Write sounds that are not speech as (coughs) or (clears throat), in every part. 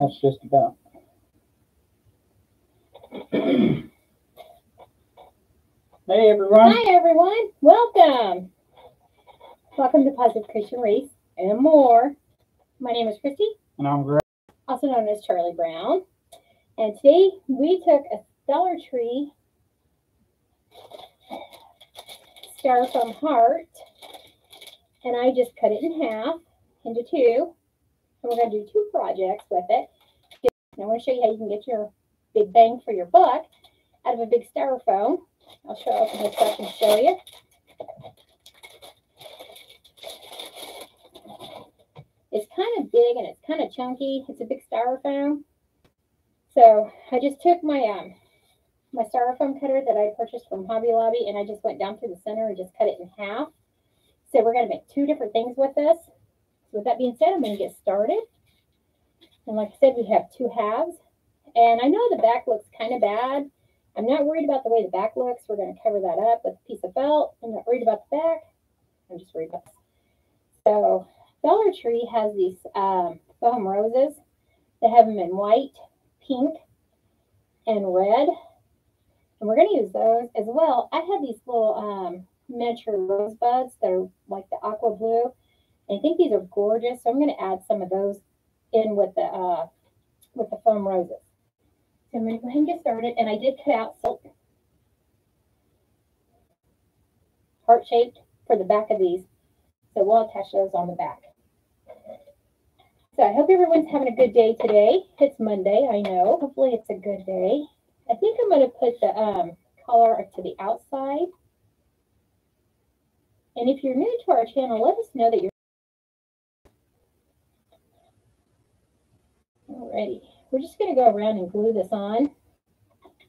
That's just about. (clears throat) Hey, everyone. Hi, everyone. Welcome. Welcome to Positive Creation Wreaths and more. My name is Christy, And I'm Greg. also known as Charlie Brown. And today we took a Dollar Tree styrofoam heart and I just cut it in half into two. And we're going to do two projects with it. And I want to show you how you can get your big bang for your buck out of a big styrofoam. I'll show up in this truck and show you. It's kind of big and it's kind of chunky. It's a big styrofoam. So I just took my um my styrofoam cutter that I purchased from Hobby Lobby and I just went down through the center and just cut it in half. So we're going to make two different things with this. With that being said, I'm going to get started. And like I said, we have two halves. And I know the back looks kind of bad. I'm not worried about the way the back looks. We're going to cover that up with a piece of felt. I'm not worried about the back. I'm just worried about this. So Dollar Tree has these um, foam roses. They have them in white, pink, and red. And we're going to use those as well. I have these little um, miniature rosebuds that are like the aqua blue. And I think these are gorgeous. So I'm going to add some of those in with the uh, with the foam roses. So I'm going to go ahead and get started. And I did cut out silk heart shaped for the back of these. So we'll attach those on the back. So I hope everyone's having a good day today. It's Monday, I know. Hopefully it's a good day. I think I'm going to put the um, color to the outside. And if you're new to our channel, let us know that you're Alrighty. We're just going to go around and glue this on.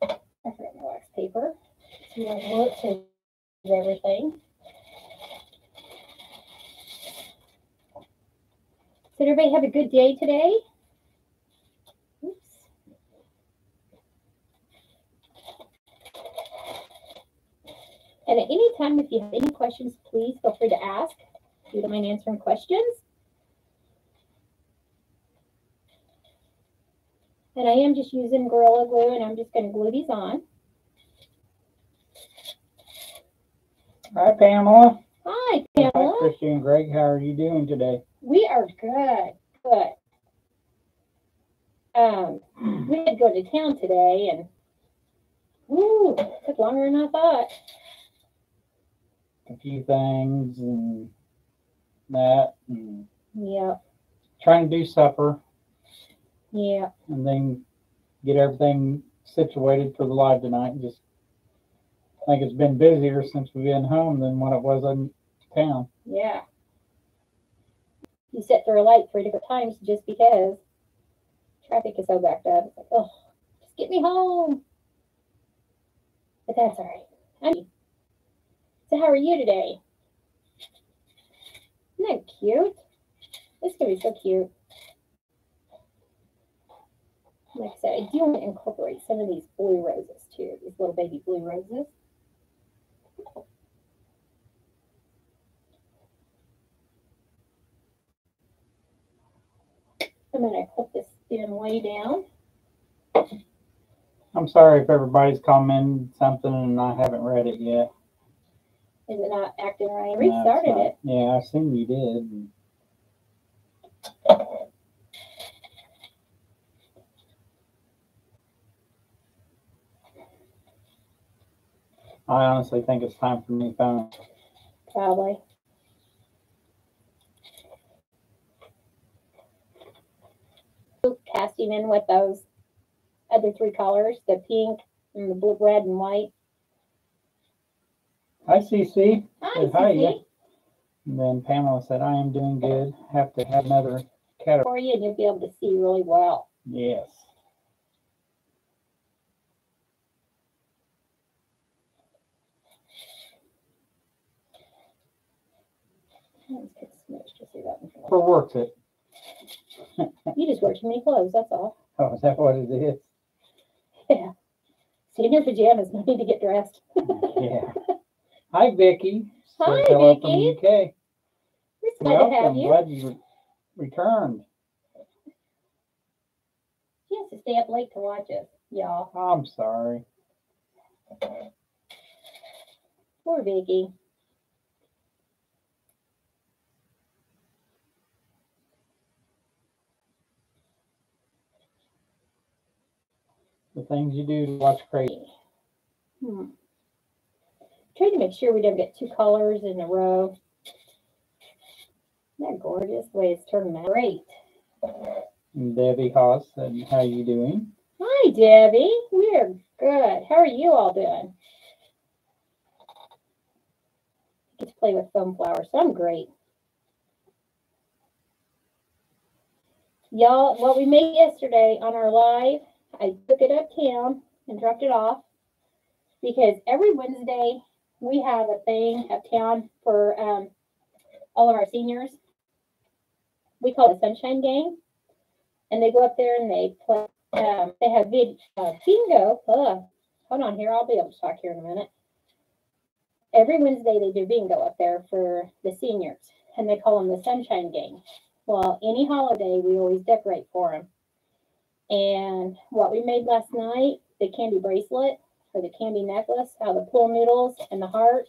I forgot my wax paper. So glue it to everything. Did everybody have a good day today? And at any time, if you have any questions, please feel free to ask. If you don't mind answering questions. And I am just using Gorilla Glue and I'm just going to glue these on. Hi, Pamela. Hi, Hi, Pamela. Christy and Greg. How are you doing today? We are good. Good. Um, we had to go to town today and woo, took longer than I thought. A few things and that, and Yeah, trying to do supper, yeah. and then get everything situated for the live tonight. Just I think it's been busier since we've been home than what it was in town. Yeah. You sit through a light three different times just because traffic is so backed up. It's like, oh, just get me home. But that's all right. I'm- So how are you today? Isn't that cute? This is gonna be so cute. Like I said, I do want to incorporate some of these blue roses too, these little baby blue roses. I'm gonna put this stem way down. I'm sorry if everybody's commented something and I haven't read it yet. Is it not acting right? I restarted not. it. Yeah, I assume you did. I honestly think it's time for me phone. Probably. Casting in with those other three colors, the pink and the blue, red and white. Hi, CC. Hi, Said. And then Pamela said, I am doing good. Have to have another cat. For you, and you'll be able to see really well. Yes. Let's get a smudge to works it. (laughs) You just wear too many clothes, that's all. Oh, is that what it is? Yeah. See in your pajamas, no need to get dressed. (laughs) Yeah. Hi, Vicky. Hi, hello Vicky. From UK. It's glad to have you. Glad you re- returned. stay up late to watch us, y'all. I'm sorry. Poor Vicky. The things you do to watch crazy. Hmm. Trying to make sure we don't get two colors in a row. Isn't that gorgeous the way it's turning out? Great. And Debbie Haas said, "How are you doing?" Hi, Debbie. We're good. How are you all doing? Get to play with foam flowers, so I'm great. Y'all, what we made yesterday on our live, I took it uptown and dropped it off because every Wednesday we have a thing uptown for um, all of our seniors. We call it the Sunshine Game, and they go up there and they play um, they have vid, uh, bingo. Hold on here. I'll be able to talk here in a minute. Every Wednesday they do bingo up there for the seniors, and they call them the Sunshine Game. Well, any holiday we always decorate for them. And what we made last night, the candy bracelet or the candy necklace out of the pool noodles and the heart.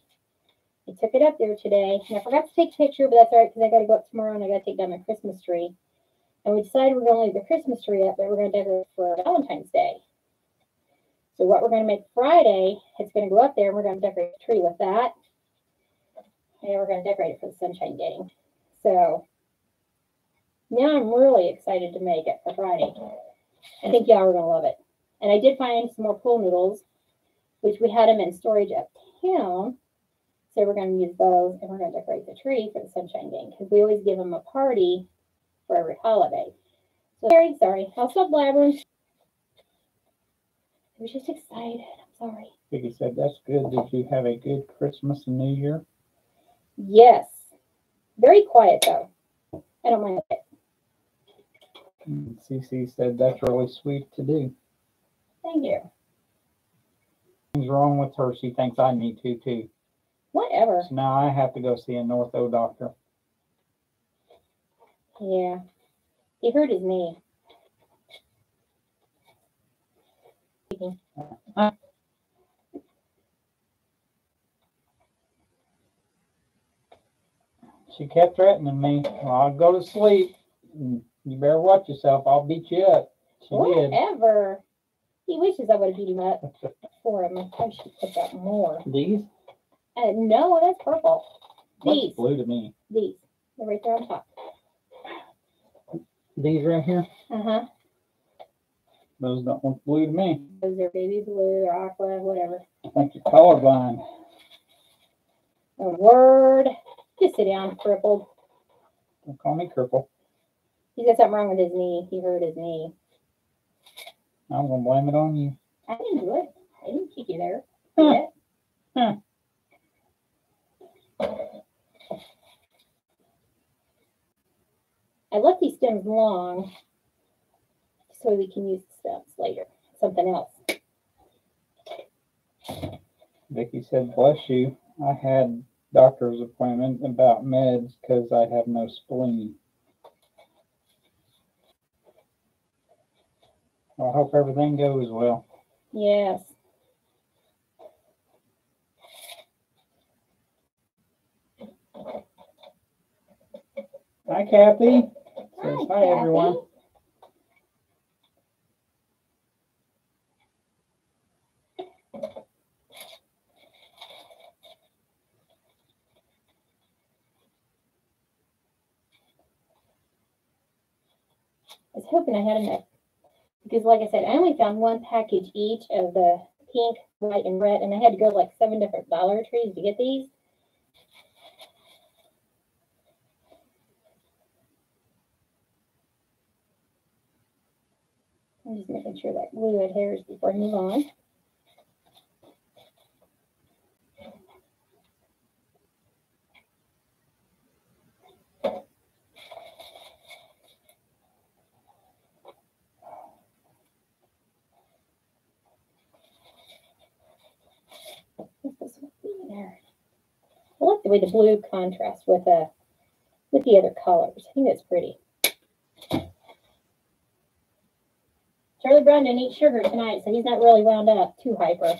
I took it up there today, and I forgot to take a picture, but that's all right because I got to go up tomorrow and I got to take down my Christmas tree. And we decided we're going to leave the Christmas tree up, but we're going to decorate for Valentine's Day. So what we're going to make Friday, it's going to go up there, and we're going to decorate the tree with that. And we're going to decorate it for the Sunshine Game. So now I'm really excited to make it for Friday. I think y'all are going to love it. And I did find some more pool noodles, which we had them in storage uptown. So we're going to use those, and we're going to decorate the tree for the Sunshine Game because we always give them a party for every holiday. So very sorry. I'll stop blabbering. I was just excited. I'm sorry. Vicky said, "That's good. Did you have a good Christmas and New Year?" Yes. Very quiet though. I don't mind it. And Cece said, "That's really sweet to do." Thank you. Things wrong with her. She thinks I need to too. Whatever. So now I have to go see a Northo doctor. Yeah. He hurt his knee. She kept threatening me. Well, I'll go to sleep. You better watch yourself. I'll beat you up. She did. Whatever. He wishes I would have beat him up for him. I should put that more. These? Uh, no, that's purple. These. blue to me? These. They're right there on top. These right here? Uh huh. Those don't look blue to me. Those are baby blue or aqua, whatever. I think you're colorblind. A word. Just sit down, crippled. Don't call me cripple. He's got something wrong with his knee. He hurt his knee. I'm gonna blame it on you. I didn't do it. I didn't kick you there. Huh. Huh. I left these stems long so we can use the stems later. Something else. Vicky said, "Bless you." I had doctor's appointment about meds because I have no spleen. I hope everything goes well. Yes. Hi, Kathy. Says, Hi, hi, everyone. I was hoping I had enough because, like I said, I only found one package each of the pink, white, and red, and I had to go like seven different Dollar Trees to get these. I'm just making sure that glue adheres before I move on. What's this one in there? I like the way the blue contrasts with the with the other colors. I think that's pretty. Charlie Brown didn't eat sugar tonight, so he's not really wound up too hyper.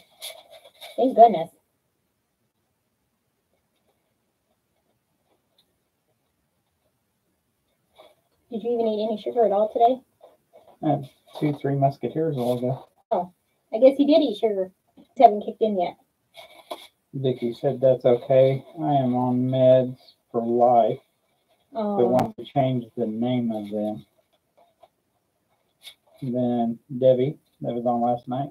Thank goodness. Did you even eat any sugar at all today? Two, three musketeers will go. Oh, I guess he did eat sugar. Just haven't kicked in yet. Vicky said that's okay. I am on meds for life, but Oh, want to change the name of them. Then Debbie, that was on last night.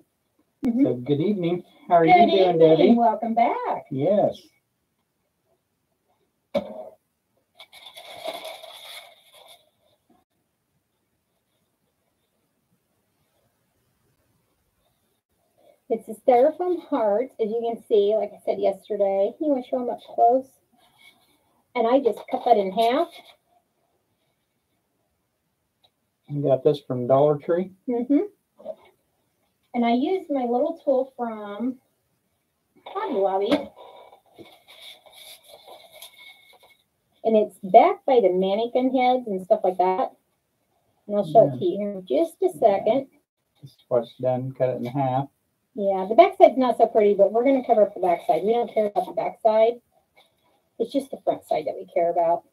Mhm. So good evening. How are good you doing, evening. Debbie? Welcome back. Yes. It's a styrofoam heart, as you can see, like I said yesterday. You want to show them up close? And I just cut that in half. You got this from Dollar Tree. Mm-hmm. And I used my little tool from Hobby Lobby. And it's backed by the mannequin heads and stuff like that. And I'll show it to you here in just a second. Just what's done, cut it in half. Yeah, the backside's not so pretty, but we're going to cover up the backside. We don't care about the backside. It's just the front side that we care about.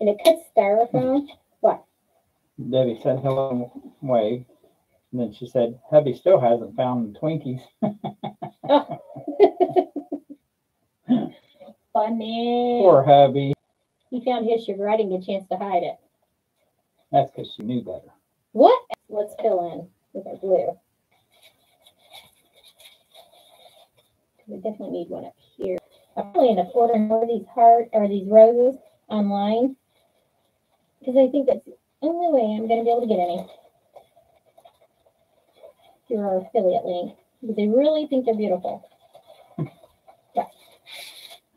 And it cuts styrofoam. What? Debbie said hello, wave. And then she said, hubby still hasn't found the Twinkies. (laughs) Funny. Poor hubby. He found his sugar. I didn't get a chance to hide it. That's because she knew better. What? Let's fill in with our blue. We definitely need one up here. I probably end up ordering more of these heart or these roses online because I think that's the only way I'm going to be able to get any through our affiliate link they really think they're beautiful. (laughs)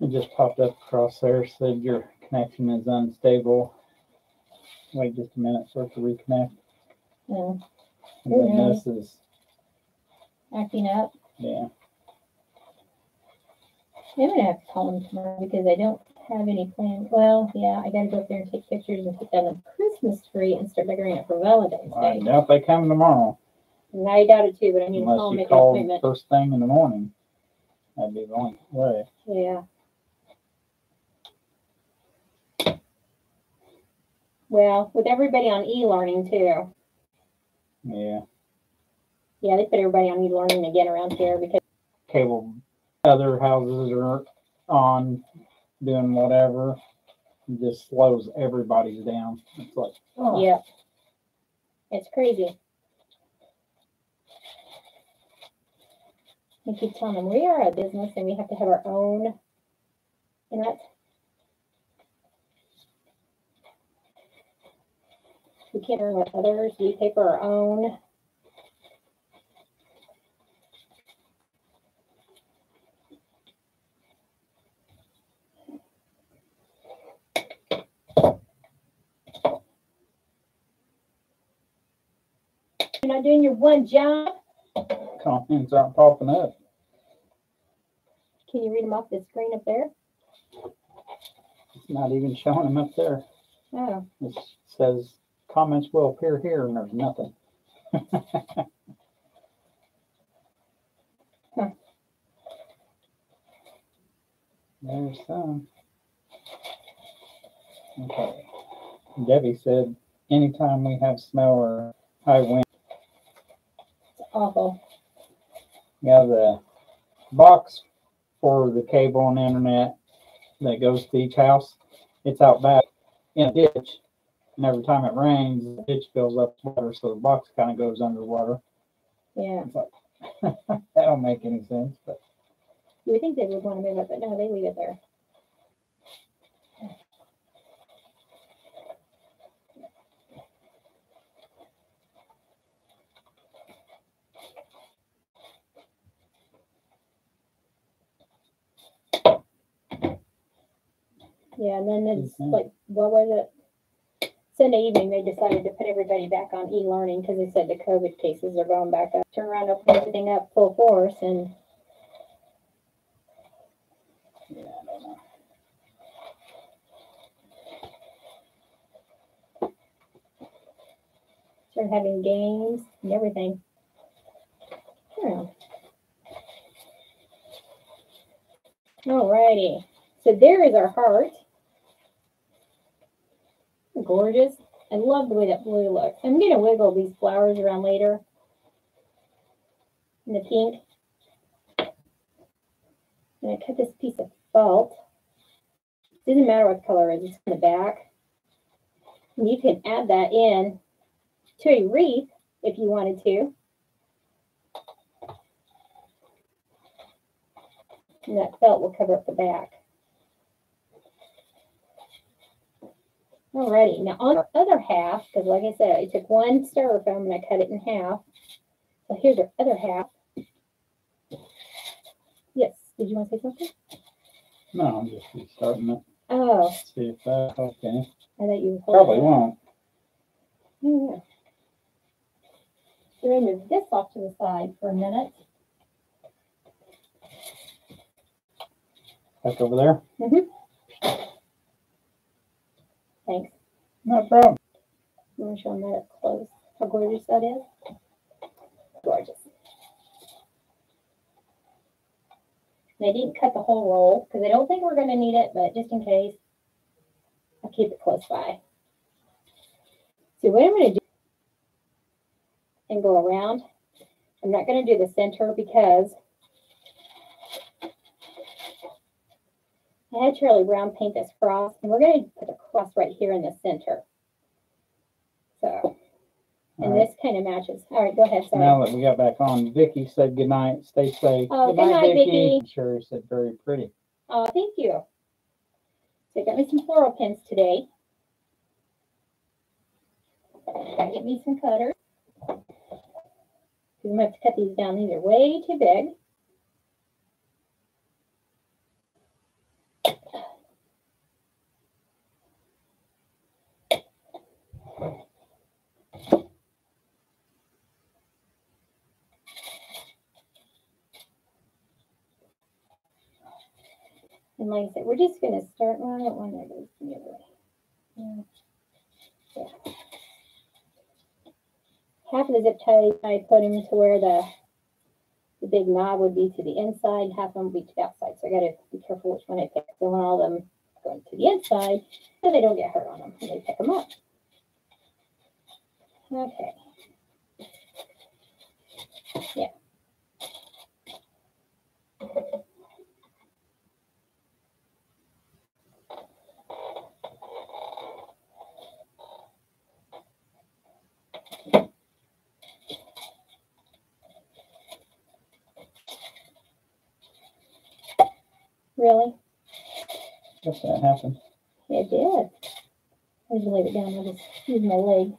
It just popped up across there, said your connection is unstable. Wait just a minute for it to reconnect. Um, And then Yeah. this is, acting up. yeah, I'm gonna have to call them tomorrow because I don't have any plans. Well, yeah, I gotta go up there and take pictures and put down a Christmas tree and start decorating it for Valentine's I Day. doubt they come tomorrow And I doubt it too, but I need to call unless and you make an call appointment. first thing in the morning. That'd be the only way. Yeah. Well, with everybody on e-learning too. Yeah, Yeah, they put everybody on e-learning again around here because cable, other houses are on doing whatever. It just slows everybody's down. It's like, oh, yeah, it's crazy. I keep telling them we are a business and we have to have our own internet. We can't earn with others. For our own. You're not doing your one job. comments aren't popping up. Can you read them off the screen up there? It's not even showing them up there. Oh, It says comments will appear here and there's nothing. (laughs) There's some. Okay. Debbie said anytime we have snow or high wind, it's awful. yeah, the box for the cable and internet that goes to each house, it's out back in a ditch. And every time it rains, the ditch fills up with water, so the box kind of goes underwater. Yeah. (laughs) that don't make any sense, but You would think they would want to move it, but no, they leave it there. Yeah, and then it's Mhm. like, what was it? Sunday evening, they decided to put everybody back on e-learning because they said the COVID cases are going back up. Turn around open everything up full force, and yeah, I don't know. Having games and everything. Hmm. All righty. So there is our heart. Gorgeous. I love the way that blue looks. I'm gonna wiggle these flowers around later. In the pink. And I cut this piece of felt. Doesn't matter what color it is, it's in the back. And you can add that in to a wreath if you wanted to. And that felt will cover up the back. Alrighty, now on the other half, because like I said, I took one styrofoam and I cut it in half. So here's the other half. Yes, did you want to say something? No, I'm just restarting it. Oh, See if that, okay. I thought you were Probably it. won't. Yeah. I'm gonna move this off to the side for a minute. Back over there. Mm-hmm. Thanks. No problem. You want to show them that up close? How gorgeous that is? Gorgeous. And I didn't cut the whole roll because I don't think we're going to need it, but just in case, I'll keep it close by. So what I'm going to do and go around, I'm not going to do the center because I had Charlie Brown paint this cross, and we're going to put a cross right here in the center. So, and right. this kind of matches. All right, go ahead. Sorry. Now that we got back on, Vicky said good night. Stay safe. Oh, good night, Vicky. Sure said very pretty. Oh, thank you. So I got me some floral pins today. Gotta get me some cutters. I'm gonna have to cut these down. These are way too big. Like I said, we're just gonna start, well, I don't want that goes. Yeah. Half of the zip ties I put them to where the, the big knob would be to the inside, half of them would be to the outside. So I gotta be careful which one I pick. So when all of them going to the inside, so they don't get hurt on them when they pick them up. Okay. Yeah. Really? Guess that happened. It did. I just laid it down. I just use my leg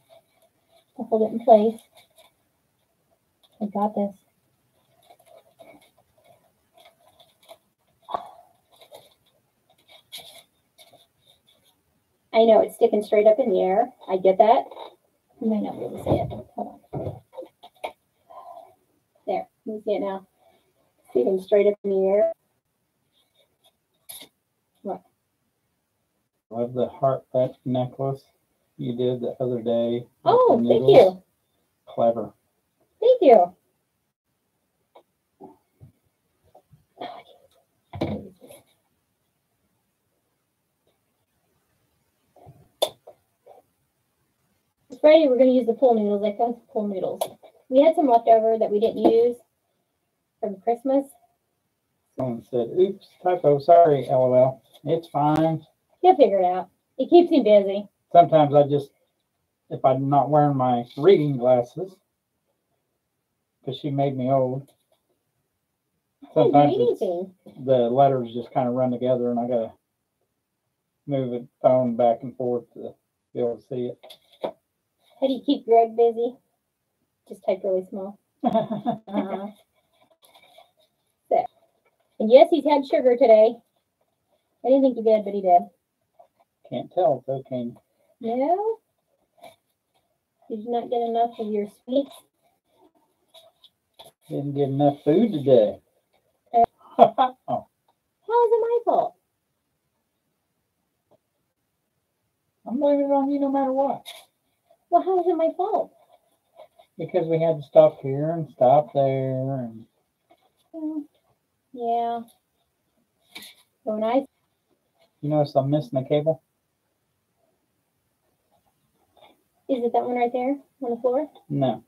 to hold it in place. I got this. I know it's sticking straight up in the air. I get that. You might not be able to see it. Hold on. There. You can see it now. Sticking straight up in the air. Love the heart necklace you did the other day. Oh, thank you. Clever. Thank you. Friday, we're gonna use the pool noodles. I found some pool noodles. We had some leftover that we didn't use from Christmas. Someone said, oops, typo, sorry, lol. It's fine. He'll figure it out. It keeps him busy. Sometimes I just, if I'm not wearing my reading glasses, because she made me old. Sometimes the letters just kind of run together and I gotta move it phone back and forth to be able to see it. How do you keep Greg busy? Just type really small. (laughs) Uh-huh. So, and yes, he's had sugar today. I didn't think he did, but he did. Can't tell, though, can you? No? Did you not get enough of your sweets? Didn't get enough food today. Uh. (laughs) oh, How is it my fault? I'm blaming it on you no matter what. Well, how is it my fault? Because we had to stop here and stop there and Yeah. So when I you notice I'm missing the cable? Is it that one right there on the floor? No.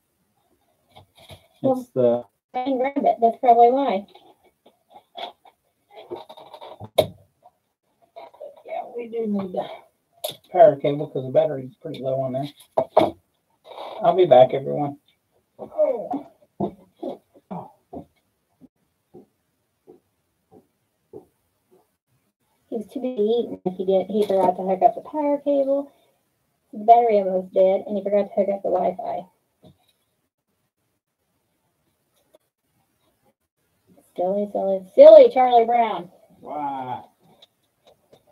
Well- It's the I didn't grab it. That's probably why. yeah, we do need the power cable because the battery's pretty low on there. I'll be back everyone. Oh. He was too busy eating. He didn't He forgot to hook up the power cable. The battery almost dead, and he forgot to hook up the Wi-Fi. Silly, silly, silly, Charlie Brown. Why?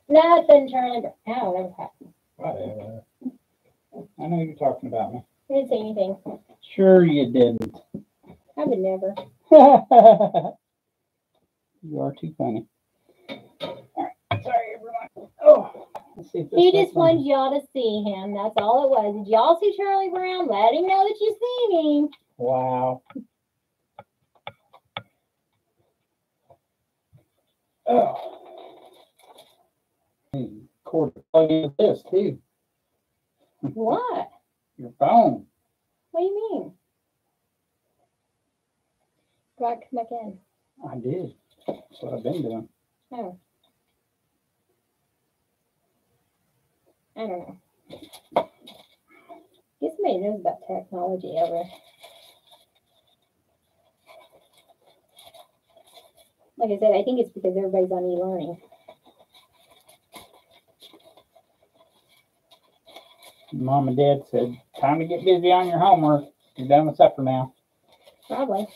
Nothing, Charlie Brown. Oh, that was. Whatever. I know you're talking about me. I didn't say anything. Sure you didn't. I would never. (laughs) you are too funny. He (laughs) just on. wanted y'all to see him. That's all it was. Did y'all see Charlie Brown? Let him know that you seen him. Wow. Oh. Hey, Cord to plug into this too. What? Your phone. What do you mean? Go back, come back in. I did. That's what I've been doing. Oh. I don't know. Guess somebody knows about technology ever. Like I said, I think it's because everybody's on e-learning. Mom and Dad said, time to get busy on your homework. You're done with supper now. Probably.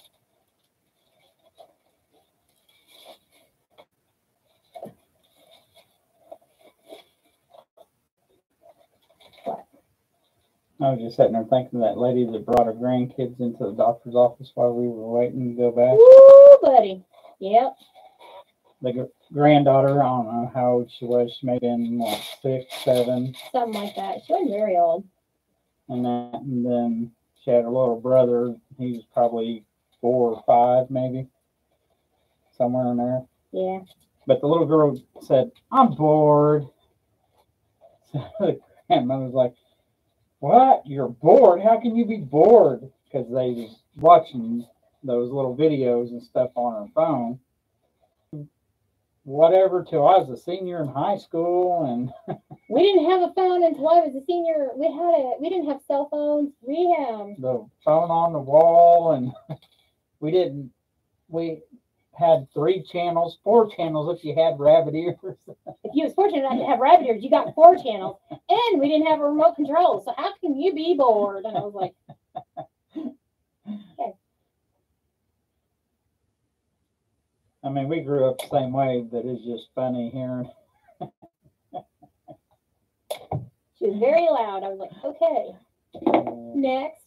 I was just sitting there thinking of that lady that brought her grandkids into the doctor's office while we were waiting to go back. Woo, buddy. Yep. The gr- granddaughter, I don't know how old she was. She may have been what, six, seven, Something like that. She wasn't very old. and that, and then she had a little brother. He was probably four or five, maybe somewhere in there. Yeah. But the little girl said, "I'm bored." So (laughs) the grandma was like, "What? You're bored? How can you be bored?" Because they was watching those little videos and stuff on her phone. Whatever till I was a senior in high school, and (laughs) We didn't have a phone until I was a senior. We had a. We didn't have cell phones. We um. the phone on the wall, and (laughs) we didn't. We had three channels, four channels if you had rabbit ears. If you was fortunate enough to have rabbit ears, you got four channels, and we didn't have a remote control. So how can you be bored? And I was like, okay. I mean, we grew up the same way, but it's just funny hearing. she was very loud. I was like, okay, (laughs) next.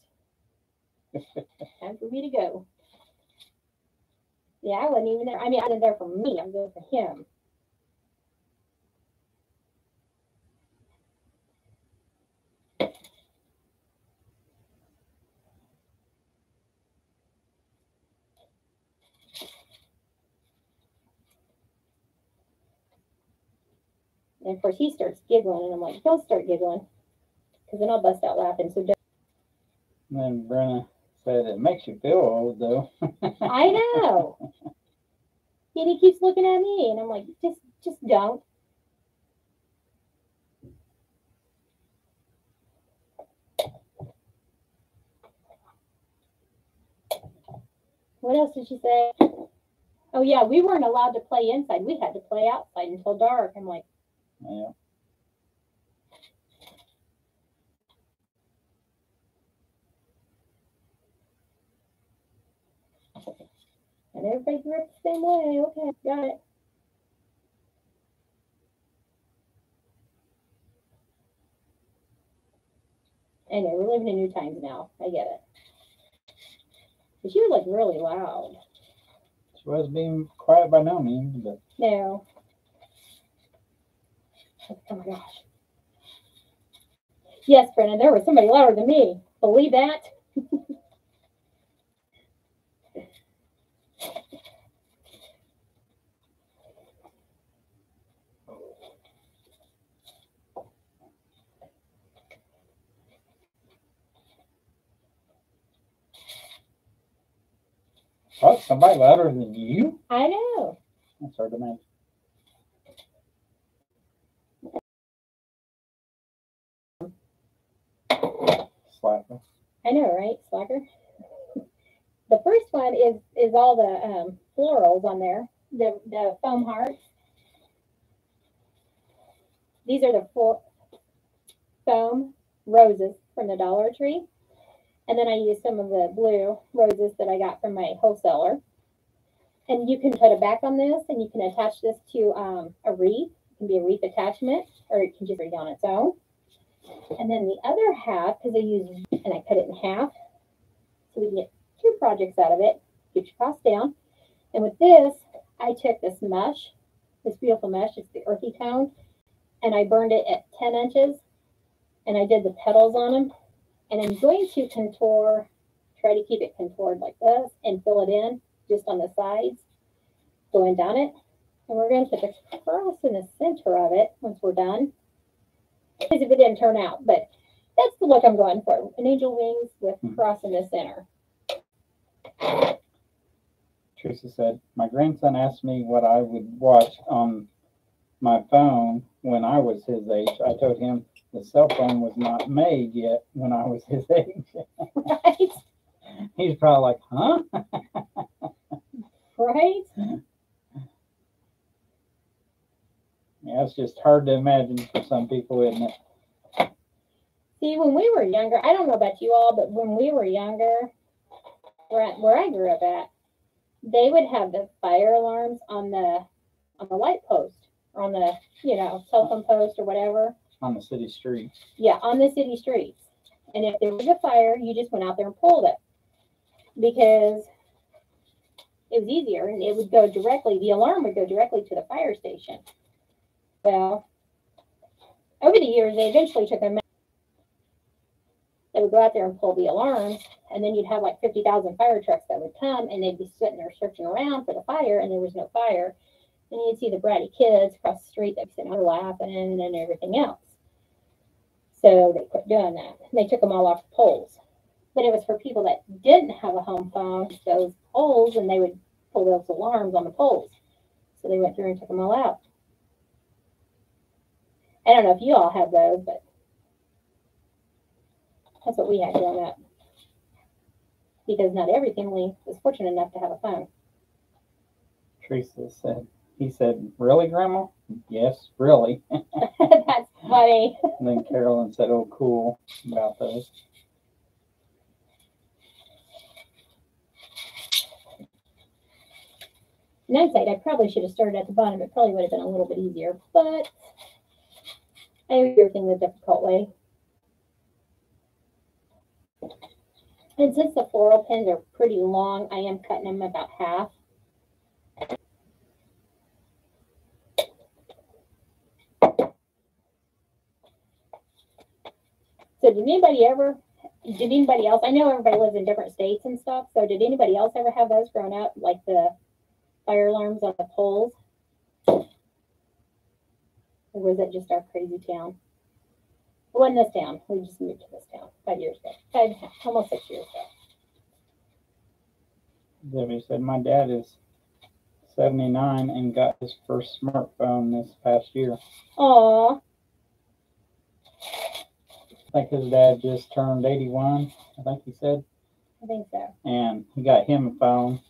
Time for me to go. Yeah, I wasn't even there. I mean, I wasn't there for me. I was there for him. And of course, he starts giggling, and I'm like, don't start giggling, because then I'll bust out laughing. So don't. Then Brenna said it makes you feel old though. I know. (laughs) And he keeps looking at me, and I'm like, just, just don't. What else did she say? Oh yeah, we weren't allowed to play inside. We had to play outside until dark. I'm like, yeah. And everybody grew up the same way. Okay, got it. I know we're living in new times now. I get it. But she was like really loud. She was being quiet by no means, but No. Oh my gosh. Yes, Brennan, there was somebody louder than me. Believe that? (laughs) Somebody louder than you? I know. That's hard to imagine. Slacker. I know, right? Slacker. (laughs) The first one is is all the um, florals on there, the the foam hearts. These are the four foam roses from the Dollar Tree, and then I use some of the blue roses that I got from my wholesaler. And you can put a back on this, and you can attach this to um, a wreath. It can be a wreath attachment, or it can just be on its own. And then the other half, because I use and I cut it in half, so we can get two projects out of it, get your cost down. And with this, I took this mesh, this beautiful mesh, it's the earthy tone, and I burned it at 10 inches, and I did the petals on them. And I'm going to contour, try to keep it contoured like this, and fill it in just on the sides, going down it. And we're going to put the cross in the center of it once we're done. Because if it didn't turn out, but that's the look I'm going for. An angel wings with Hmm. cross in the center. Teresa said, My grandson asked me what I would watch on my phone when I was his age. I told him the cell phone was not made yet when I was his (laughs) age. Right? He's probably like, Huh? Right? Yeah, it's just hard to imagine for some people, isn't it? See, when we were younger, I don't know about you all, but when we were younger, where I, where I grew up at, they would have the fire alarms on the on the light post or on the you know telephone post or whatever. On the city streets. Yeah, on the city streets. And if there was a fire, you just went out there and pulled it because it was easier and it would go directly. The alarm would go directly to the fire station. Well, over the years, they eventually took them. They would go out there and pull the alarms, and then you'd have like 50,000 fire trucks that would come, and they'd be sitting there searching around for the fire, and there was no fire. And you'd see the bratty kids across the street that were sitting there laughing and everything else. So they quit doing that. They took them all off the poles. But it was for people that didn't have a home phone, those poles, and they would pull those alarms on the poles. So they went through and took them all out. I don't know if you all have those, but that's what we had growing up. Because not every family was fortunate enough to have a phone. Teresa said, he said, Really, Grandma? Yes, really. (laughs) that's funny. And then Carolyn said, Oh, cool about those. In hindsight, I probably should have started at the bottom. It probably would have been a little bit easier, but I do everything the difficult way. And since the floral pins are pretty long, I am cutting them about half. So did anybody ever, did anybody else, I know everybody lives in different states and stuff, so did anybody else ever have those growing up, like the fire alarms on the poles? Or was it just our crazy town? It wasn't this town. We just moved to this town five years ago. Five, and a half, almost six years ago. Debbie said, My dad is 79 and got his first smartphone this past year. Aw, I think his dad just turned 81, I think he said, I think so. and he got him a phone.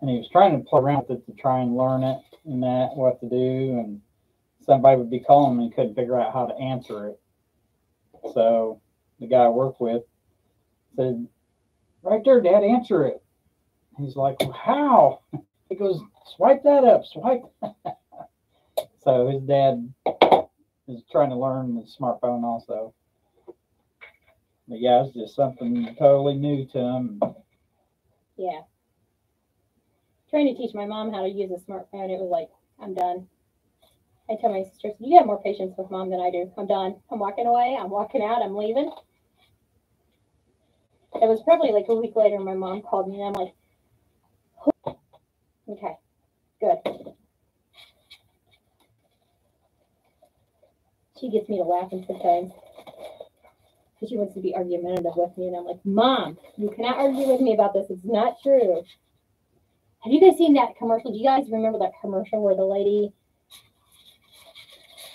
And he was trying to play around with it to try and learn it and that, what to do. And somebody would be calling him and couldn't figure out how to answer it. So the guy I work with said, Right there, Dad, answer it. He's like, well, How? (laughs) He goes, Swipe that up, swipe. (laughs) so his dad is trying to learn the smartphone also. But yeah, it's just something totally new to him. Yeah. Trying to teach my mom how to use a smartphone, it was like, I'm done. I tell my sisters, you have more patience with mom than I do. I'm done. I'm walking away. I'm walking out. I'm leaving. It was probably like a week later, my mom called me and I'm like, okay, good. She gets me to laughing sometimes. because she wants to be argumentative with me. And I'm like, Mom, you cannot argue with me about this. It's not true. Have you guys seen that commercial? Do you guys remember that commercial where the lady?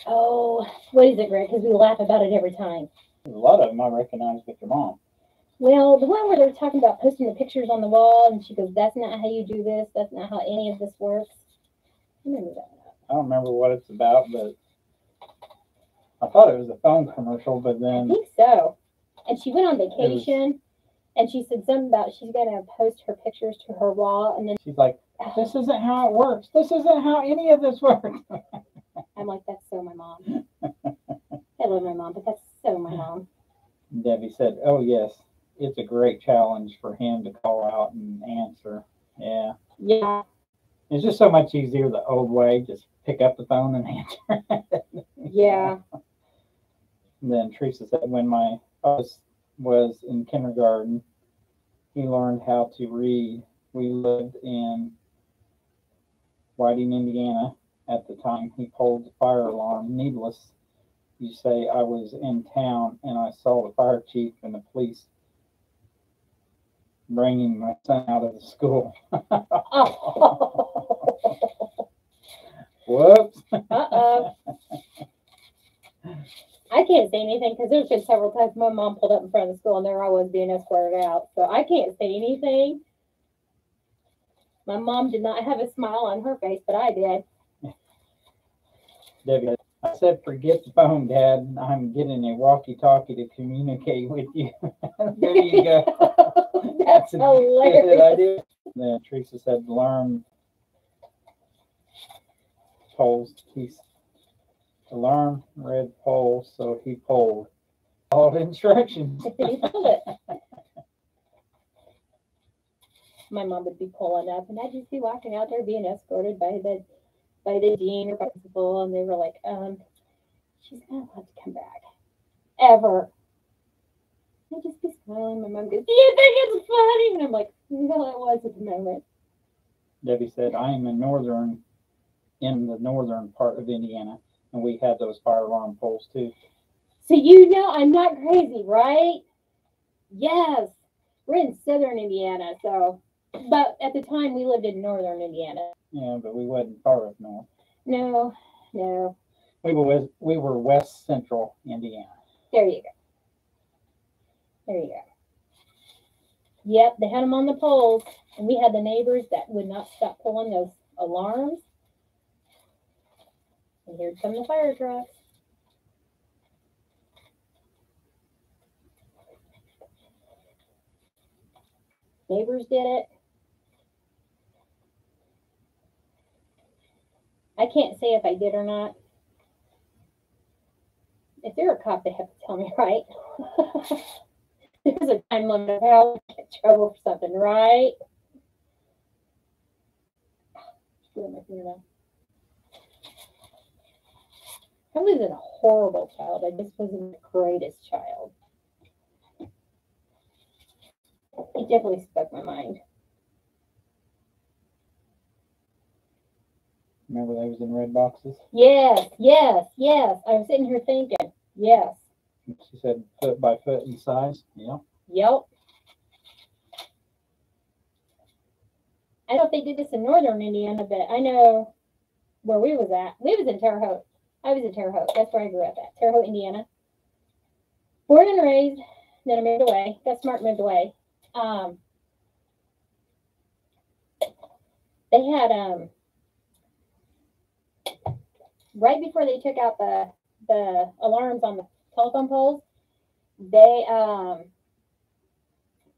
Oh, what is it, Greg? Because we laugh about it every time. A lot of them I recognize with your mom. Well, the one where they're talking about posting the pictures on the wall, and she goes, "That's not how you do this. That's not how any of this works." I remember that. I don't remember what it's about, but I thought it was a phone commercial, but then I think so. And she went on vacation, and she said something about she's gonna post her pictures to her wall, and then she's like, (sighs) this isn't how it works. This isn't how any of this works. (laughs) I'm like, "That's so my mom." I love my mom, but that's so my mom. Debbie said, oh, yes, it's a great challenge for him to call out and answer. Yeah. Yeah, It's just so much easier the old way. Just pick up the phone and (laughs) answer. yeah. Then Teresa said, when my oldest was in kindergarten, he learned how to read. We lived in Whiting, Indiana at the time. He pulled the fire alarm. Needless, you say I was in town and I saw the fire chief and the police bringing my son out of the school. (laughs) (laughs) Whoops. Uh-oh. (laughs) I can't say anything because there's been several times my mom pulled up in front of the school and there I was being escorted out. So I can't say anything. My mom did not have a smile on her face, but I did. Debbie, I said, forget the phone, Dad. I'm getting a walkie-talkie to communicate with you. (laughs) there you go. (laughs) That's a hilarious. Good idea. Then Teresa said, learn polls. He's to learn red poll, so he polled. All the instructions. (laughs) He pulled it. My mom would be pulling up, and I'd just be walking out there being escorted by the by the dean or principal, and they were like, um, "She's not allowed to come back ever." I'd just be smiling. My mom goes, "Do you think it's funny?" And I'm like, "No, it was at the moment." Debbie said, I am in northern, in the northern part of Indiana, and we had those fire alarm poles too. So you know I'm not crazy, right? Yes. We're in southern Indiana, so but at the time we lived in northern Indiana. Yeah, but we wasn't far up north. No, no. We were west, we were west central Indiana. There you go. There you go. Yep, they had them on the poles, and we had the neighbors that would not stop pulling those alarms. And here come the fire trucks. Neighbors did it. I can't say if I did or not. If they're a cop, they have to tell me, (laughs) right? (laughs) There's a time limit I get trouble for something, right? Screw my finger now. I wasn't a horrible child. I just wasn't the greatest child. It definitely spoke my mind. Remember they was in red boxes? Yes, yes, yes. I was sitting here thinking, yes, She said foot by foot in size. Yeah. yep. I don't know if they did this in northern Indiana, but I know where we was at. We was in Terre Haute. I was in Terre Haute. That's where I grew up at, Terre Haute, Indiana. Born and raised. Then I moved away. Got smart, moved away. Um, they had um right before they took out the the alarms on the telephone poles, they um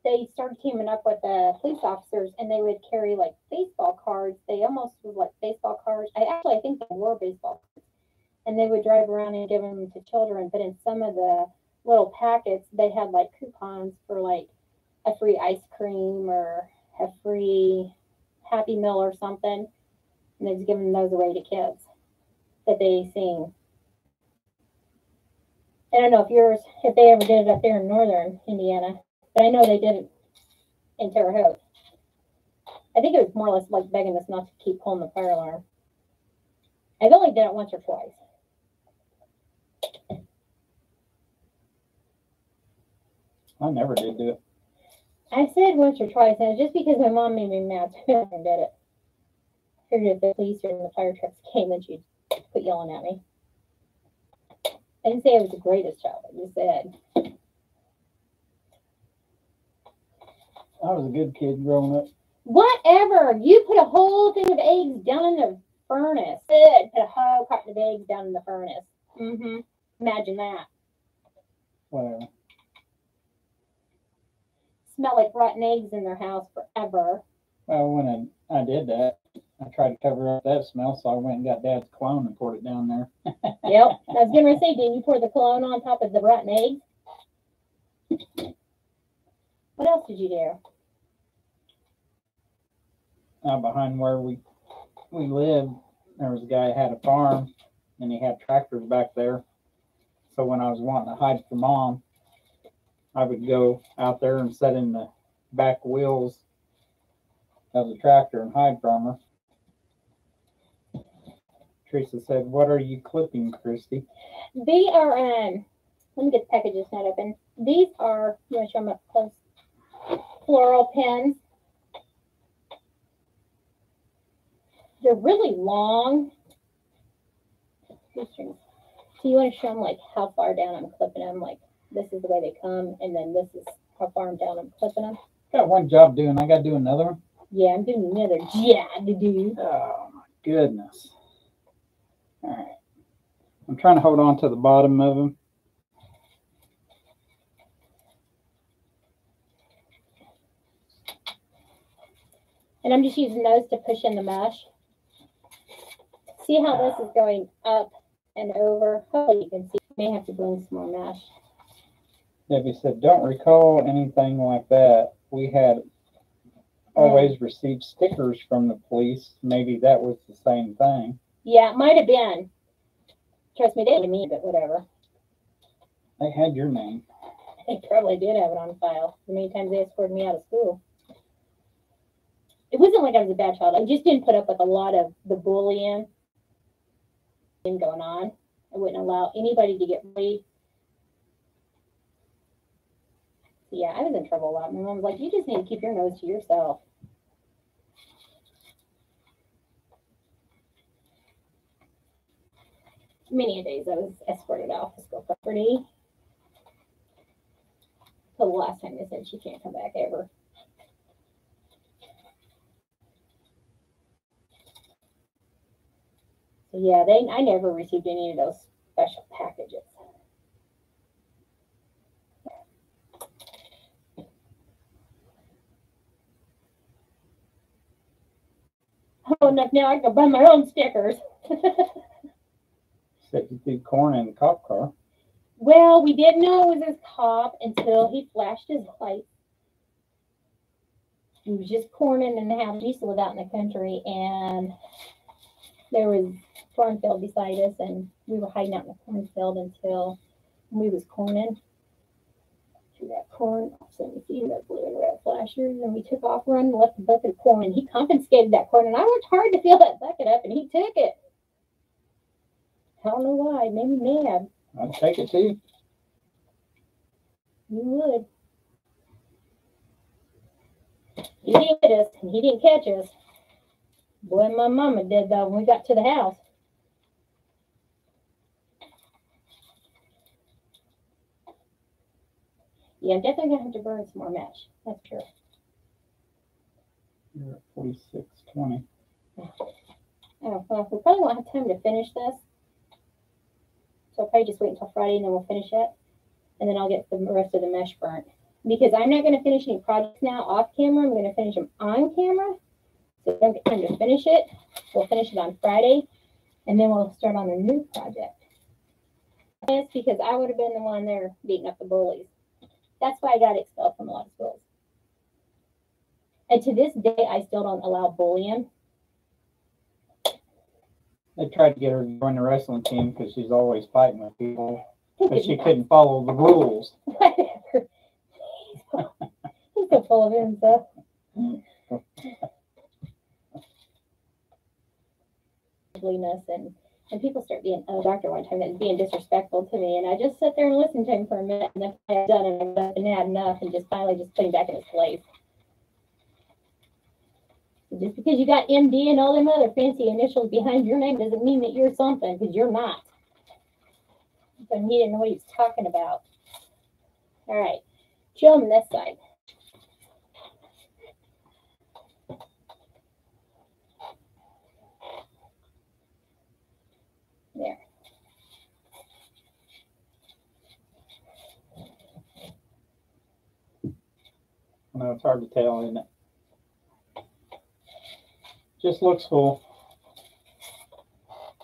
they started teaming up with the police officers and they would carry like baseball cards. They almost was like baseball cards. I actually I think they were baseball cards. And they would drive around and give them to children. But in some of the little packets, they had like coupons for like a free ice cream or a free Happy Meal or something. And they was giving those away to kids that they sing. I don't know if yours, if they ever did it up there in northern Indiana, but I know they did it in Terre Haute. I think it was more or less like begging us not to keep pulling the fire alarm. I've only done it once or twice. I never did do it. I said once or twice, and it's just because my mom made me mad, so (laughs) I did it. Figured if the police or the fire trucks came, then she'd quit yelling at me. I didn't say I was the greatest child. I just said I was a good kid growing up. Whatever. You put a whole thing of eggs down in the furnace. Good. Put a whole carton of eggs down in the furnace. Mm-hmm. Imagine that. Whatever. Smell like rotten eggs in their house forever. Well, when I, I did that, I tried to cover up that smell, so I went and got Dad's cologne and poured it down there. (laughs) (laughs) Yep. I was gonna say, didn't you pour the cologne on top of the rotten eggs? What else did you do? Out behind where we we lived, there was a guy had a farm, and he had tractors back there. So when I was wanting to hide from mom, I would go out there and sit in the back wheels of the tractor and hide from her. Teresa said, "What are you clipping, Christy?" They are um let me get the packages not open. These are you want to show them up close. Floral pins. They're really long. So you want to show them like how far down I'm clipping them, like this is the way they come, and then this is how far I'm down I'm clipping them. Got one job doing. I got to do another one. Yeah, I'm doing another job to do. Oh my goodness. All right. I'm trying to hold on to the bottom of them. And I'm just using those to push in the mesh. See how this is going up and over? Hopefully you can see. May have to bring some more mesh. Debbie said, don't recall anything like that. We had always received stickers from the police. Maybe that was the same thing. Yeah, it might have been. Trust me, they didn't me, but whatever. They had your name. (laughs) They probably did have it on file. The many times they escorted me out of school. It wasn't like I was a bad child. I just didn't put up with a lot of the bullying going on. I wouldn't allow anybody to get bullied. Yeah, I was in trouble a lot. My mom was like, "You just need to keep your nose to yourself." Many a days I was escorted off of school property. Till the last time they said she can't come back ever. So yeah, they I never received any of those special packages. Oh, enough now I can buy my own stickers. Said you threw corn in the cop car. well, we didn't know it was his cop until he flashed his lights. He was just corning in the house. We used to live out in the country, and there was cornfield beside us, and we were hiding out in the cornfield until we was corning. Through that corn, all of a sudden we see that blue and red flashers, and we took off running, left the bucket of corn, and he confiscated that corn, and I worked hard to fill that bucket up, and he took it. I don't know why, made me mad. I'd take it too. You would. He hit us, and he didn't catch us. Boy, my mama did though when we got to the house. Yeah, I'm definitely gonna have to burn some more mesh. That's true. You're at forty-six twenty. Oh, well, we probably won't have time to finish this. So I'll probably just wait until Friday and then we'll finish it. And then I'll get the rest of the mesh burnt. Because I'm not gonna finish any projects now off camera. I'm gonna finish them on camera. So we don't get time to finish it. We'll finish it on Friday. And then we'll start on a new project. That's because I would have been the one there beating up the bullies. That's why I got expelled from a lot of schools. And to this day, I still don't allow bullying. They tried to get her to join the wrestling team because she's always fighting with people, but she couldn't follow the rules. (laughs) He's so full of himself. (laughs) And And people start being, oh, doctor one time that being disrespectful to me. And I just sat there and listened to him for a minute. And then I had done it and had enough and just finally just put him back in his place. Just because you got MD and all them other fancy initials behind your name doesn't mean that you're something, because you're not. But he didn't know what he was talking about. All right, show him this side. There. I know it's hard to tell, isn't it? Just looks cool.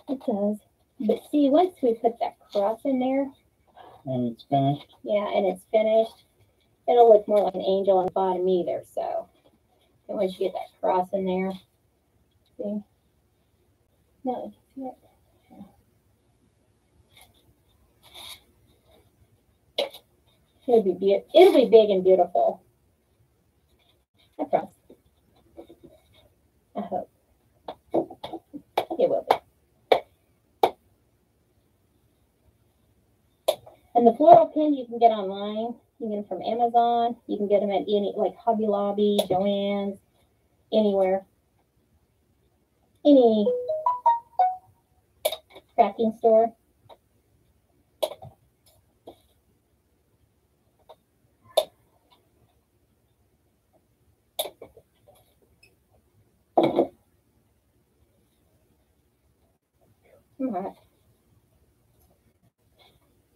It does. But see, once we put that cross in there, And it's finished. yeah, and it's finished, it'll look more like an angel on the bottom either, so. And once you get that cross in there, see? No, see it? It'll be beau- it'll be big and beautiful. I promise. I hope. It will be. And the floral pins you can get online. You can get them from Amazon. You can get them at any, like Hobby Lobby, Joann's, anywhere. Any crafting store. I'm hot.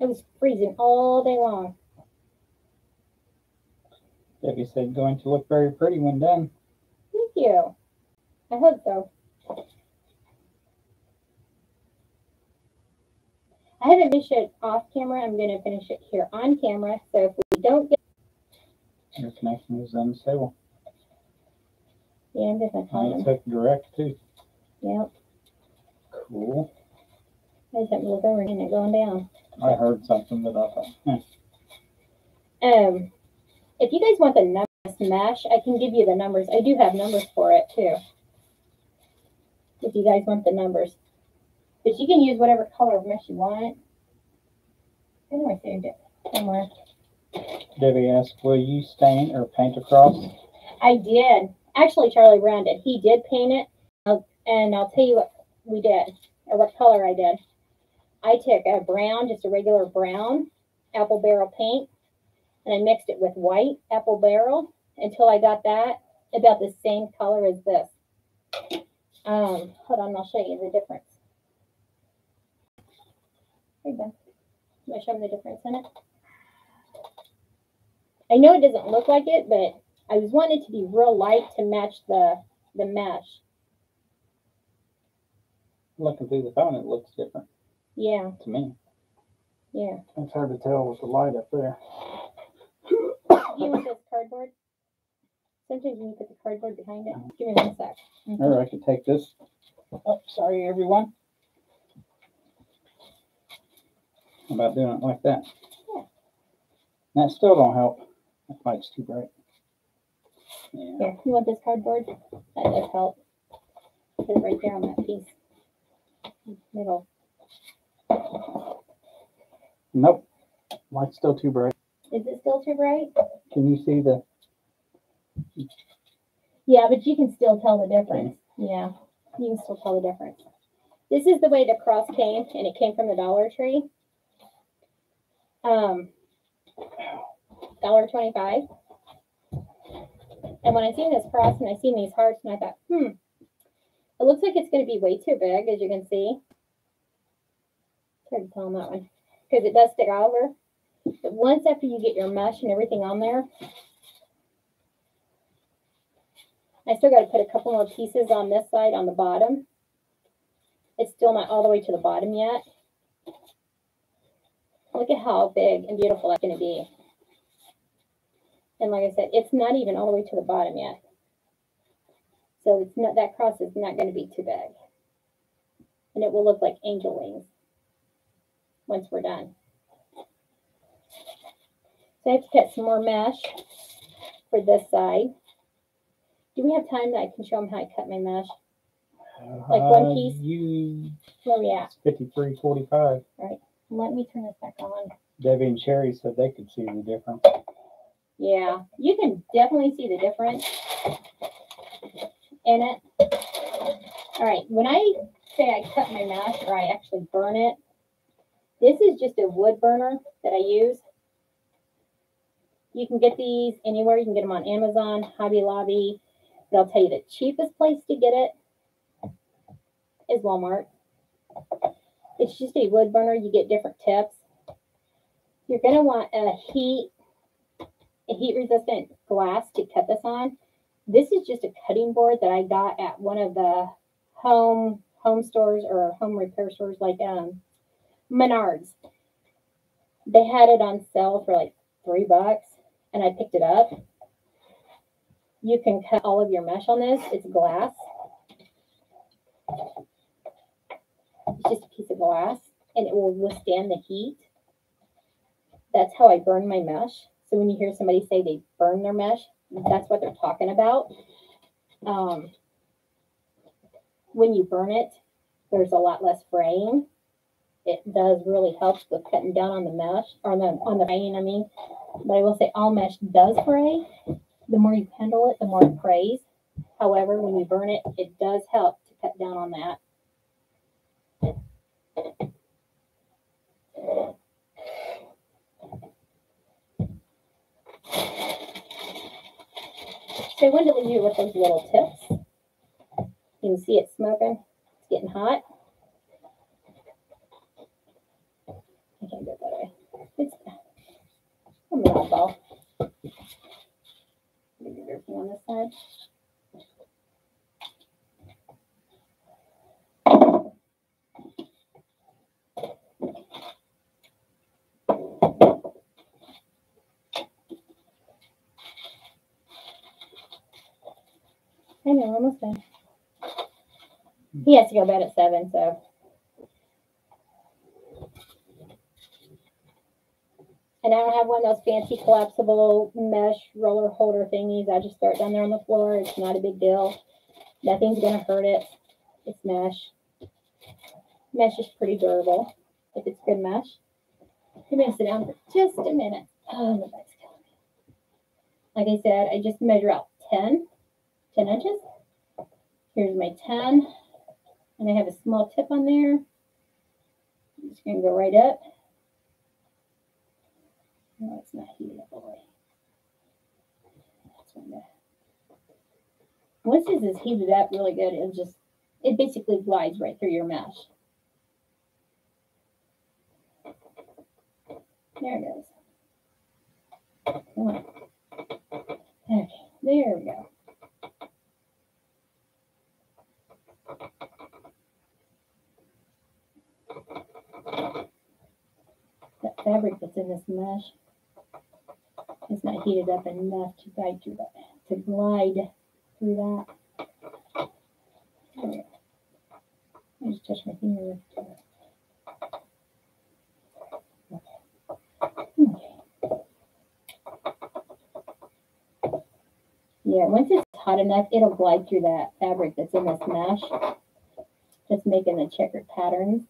It was freezing all day long. Debbie said going to look very pretty when done. Thank you. I hope so. I haven't finished it off camera. I'm going to finish it here on camera. So if we don't get Your connection is unstable. of the And time, it's hooked direct too. yep. Cool. I to look over and it going down. I heard something about that I thought, hmm, Um, if you guys want the numbers mesh, I can give you the numbers. I do have numbers for it too. If you guys want the numbers, but you can use whatever color of mesh you want. I know I saved it somewhere. Debbie asked, will you stain or paint across? I did. Actually, Charlie Brown did. He did paint it. And I'll tell you what we did, or what color I did. I took a brown, just a regular brown apple barrel paint, and I mixed it with white apple barrel until I got that about the same color as this. Um, hold on, I'll show you the difference. There you go. Can I show them the difference in it? I know it doesn't look like it, but I wanting it to be real light to match the the mesh. Looking through the phone, it looks different Yeah, to me. yeah. It's hard to tell with the light up there. (coughs) You want this cardboard? Sometimes you put the cardboard behind it. Give me one sec. Mm-hmm. Or I could take this. Oh, sorry, everyone. How about doing it like that? Yeah. That still don't help. That light's too bright. Yeah. Here, you want this cardboard? That does help. Put it right there on that piece. Middle. Nope. Light's still too bright. Is it still too bright? Can you see the? Yeah, but you can still tell the difference. Yeah, you can still tell the difference. This is the way the cross came, and it came from the Dollar Tree. Um, dollar twenty-five. And when I seen this cross and I seen these hearts, and I thought, hmm, it looks like it's going to be way too big, as you can see. Hard to tell on that one because it does stick over. But once after you get your mesh and everything on there, I still got to put a couple more pieces on this side on the bottom. It's still not all the way to the bottom yet. Look at how big and beautiful that's going to be. And like I said, it's not even all the way to the bottom yet. So it's not that cross is not going to be too big. And it will look like angel wings once we're done. So I have to cut some more mesh for this side. Do we have time that I can show them how I cut my mesh? Like one Uh, piece? You Where we at? It's fifty-three forty-five. Let me turn this back on. Debbie and Sherry said they could see the difference. Yeah, you can definitely see the difference in it. All right, when I say I cut my mesh or I actually burn it, this is just a wood burner that I use. You can get these anywhere. You can get them on Amazon, Hobby Lobby. They'll tell you the cheapest place to get it is Walmart. It's just a wood burner. You get different tips. You're gonna want a heat a heat resistant glass to cut this on. This is just a cutting board that I got at one of the home home stores or home repair stores like um Menards. They had it on sale for like three bucks and I picked it up. You can cut all of your mesh on this. It's glass. It's just a piece of glass and it will withstand the heat. That's how I burn my mesh. So when you hear somebody say they burn their mesh, that's what they're talking about. Um, when you burn it, there's a lot less fraying. It does really help with cutting down on the mesh or on the on the fraying. I mean, but I will say all mesh does fray. The more you handle it, the more it frays. However, when you burn it, it does help to cut down on that. So I wanted to leave you with those little tips. You can see it smoking. It's getting hot. I can't do it that way. It's I'm an oddball. Maybe everything on this side. I know, almost done. He has to go bed at seven, so. And I don't have one of those fancy collapsible mesh roller holder thingies. I just throw it down there on the floor. It's not a big deal. Nothing's gonna hurt it. It's mesh. Mesh is pretty durable if it's good mesh. I'm gonna sit down for just a minute. Oh, my back's killing me. Like I said, I just measure out 10 10 inches. Here's my 10. And I have a small tip on there. I'm just going to go right up. No, it's not up all. That's one there. Once this is heated up really good, it'll just, it basically glides right through your mesh. There it goes. Come on. Okay, there we go. that fabric that's in this mesh is not heated up enough to glide through that, to glide through that. I just touch my finger. Okay. Okay. Yeah, once it's hot enough, it'll glide through that fabric that's in this mesh. Just making the checkered patterns.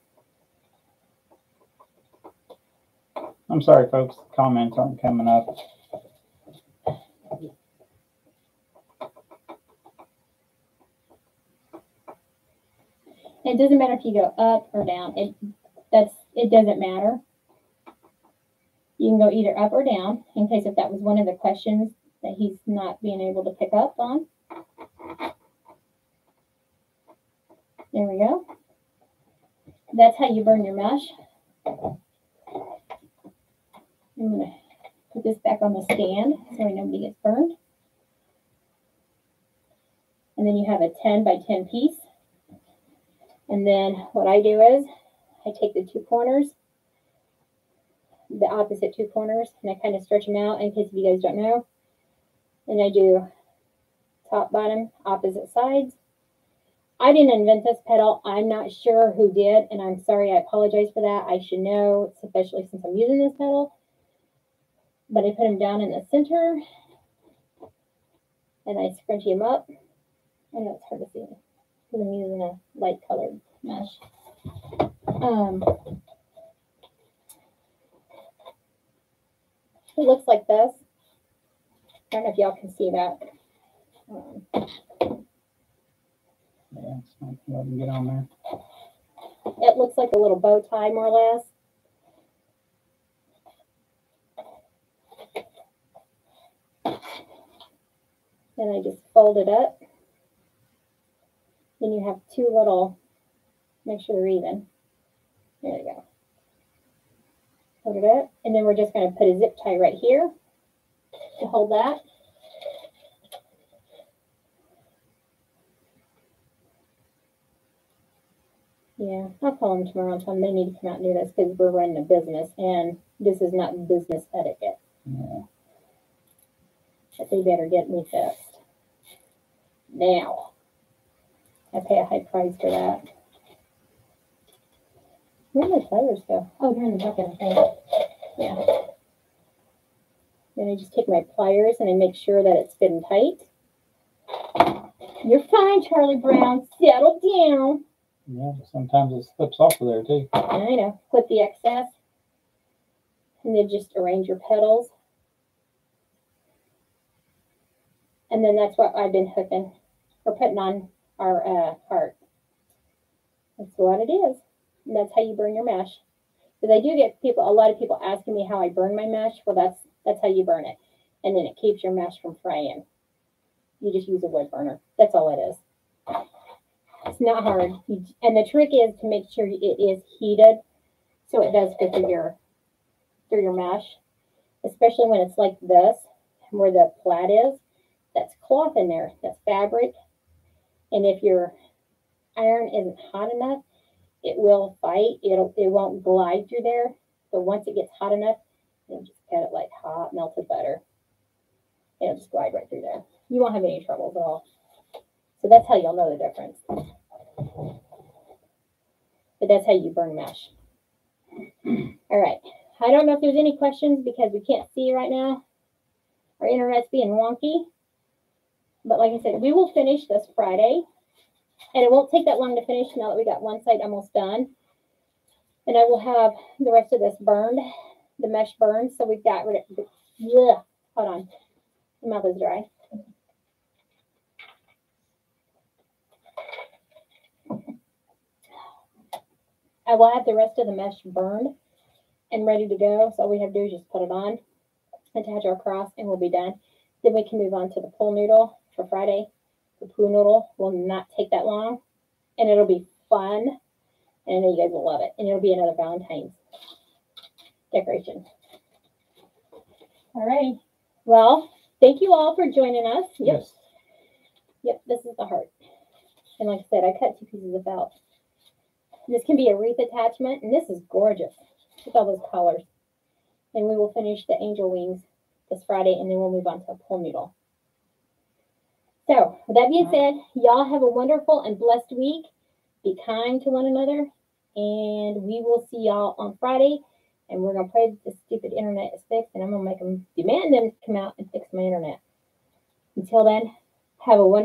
I'm sorry, folks, comments aren't coming up. It doesn't matter if you go up or down. It that's it doesn't matter. You can go either up or down in case if that was one of the questions that he's not being able to pick up on. There we go. That's how you burn your mesh. I'm gonna put this back on the stand so nobody gets burned. And then you have a 10 by 10 piece. And then what I do is I take the two corners, the opposite two corners, and I kind of stretch them out in case if you guys don't know. And I do top, bottom, opposite sides. I didn't invent this petal. I'm not sure who did, and I'm sorry. I apologize for that. I should know, especially since I'm using this petal. But I put them down in the center, and I scrunch them up. I know it's hard to see because I'm using a light colored mesh. Um, it looks like this. I don't know if y'all can see that. Um, Yeah, it's not letting get on there. it looks like a little bow tie, more or less. Then I just fold it up. Have two little, make sure they're even. There you go. Hold it up, and then we're just going to put a zip tie right here to hold that. Yeah, I'll call them tomorrow and tell them they need to come out and do this because we're running a business and this is not business etiquette. Yeah. But they better get me fixed. Now. I pay a high price for that. Where did my pliers go? Oh, they're in the bucket, I think. Yeah. Then I just take my pliers and I make sure that it's fitting tight. You're fine, Charlie Brown. Settle down. Yeah, sometimes it slips off of there too. I know. Clip the excess. And then just arrange your petals. And then that's what I've been hooking or putting on our uh, heart. That's what it is. And that's how you burn your mesh. Because I do get people, a lot of people asking me how I burn my mesh. Well, that's that's how you burn it, and then it keeps your mesh from fraying. You just use a wood burner. That's all it is. It's not hard. And the trick is to make sure it is heated so it does go through your through your mesh. Especially when it's like this, where the plat is. That's cloth in there. That's fabric. And if your iron isn't hot enough, it will fight. It'll it won't glide through there. But once it gets hot enough, you just it like hot melted butter. It'll just glide right through there. You won't have any troubles at all. So that's how you'll know the difference. But that's how you burn mesh. All right. I don't know if there's any questions because we can't see right now. Our internet's being wonky. But like I said, we will finish this Friday. And it won't take that long to finish now that we got one side almost done. And I will have the rest of this burned, the mesh burned. So we've got rid of, yeah, hold on. The mouth is dry. I will have the rest of the mesh burned and ready to go. So all we have to do is just put it on, attach our cross, and we'll be done. Then we can move on to the pool noodle for Friday. The pool noodle will not take that long, and it'll be fun. And I know you guys will love it. And it'll be another Valentine's decoration. All right. Well, thank you all for joining us. Yep. Yes. Yep, this is the heart. And like I said, I cut two pieces of felt. This can be a wreath attachment, and this is gorgeous with all those colors. And we will finish the angel wings this Friday, and then we'll move on to a pool noodle. So, with that being said, y'all have a wonderful and blessed week. Be kind to one another, and we will see y'all on Friday. And we're gonna pray that this stupid internet is fixed, and I'm gonna make them demand them to come out and fix my internet. Until then, have a wonderful